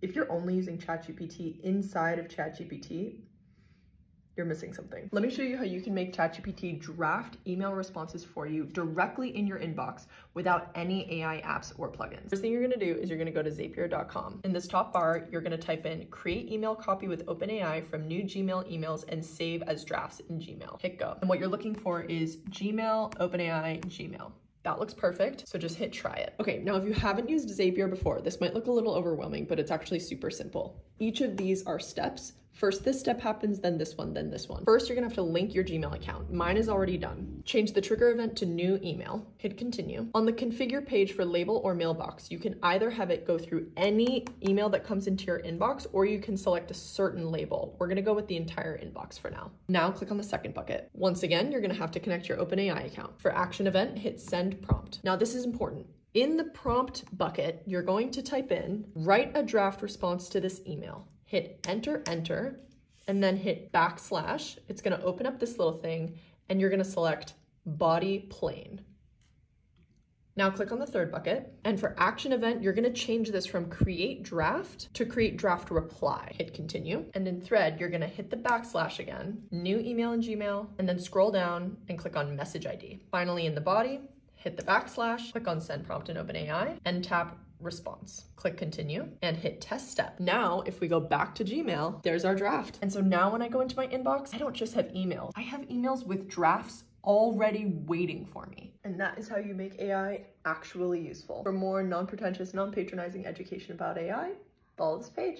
If you're only using ChatGPT inside of ChatGPT, you're missing something. Let me show you how you can make ChatGPT draft email responses for you directly in your inbox without any AI apps or plugins. First thing you're gonna do is you're gonna go to zapier.com. In this top bar, you're gonna type in create email copy with OpenAI from new Gmail emails and save as drafts in Gmail. Hit go. And what you're looking for is Gmail, OpenAI, Gmail. That looks perfect, so just hit try it. Okay, now if you haven't used Zapier before, this might look a little overwhelming, but it's actually super simple. Each of these are steps First, this step happens, then this one, then this one. First, you're gonna have to link your Gmail account. Mine is already done. Change the trigger event to new email, hit continue. On the configure page for label or mailbox, you can either have it go through any email that comes into your inbox, or you can select a certain label. We're gonna go with the entire inbox for now. Now click on the second bucket. Once again, you're gonna have to connect your OpenAI account. For action event, hit send prompt. Now this is important. In the prompt bucket, you're going to type in, write a draft response to this email hit enter, enter, and then hit backslash. It's gonna open up this little thing and you're gonna select body plain. Now click on the third bucket. And for action event, you're gonna change this from create draft to create draft reply. Hit continue. And in thread, you're gonna hit the backslash again, new email in Gmail, and then scroll down and click on message ID. Finally, in the body, hit the backslash, click on send prompt in OpenAI, and tap response. Click continue and hit test step. Now, if we go back to Gmail, there's our draft. And so now when I go into my inbox, I don't just have emails. I have emails with drafts already waiting for me. And that is how you make AI actually useful. For more non-pretentious, non-patronizing education about AI, follow this page.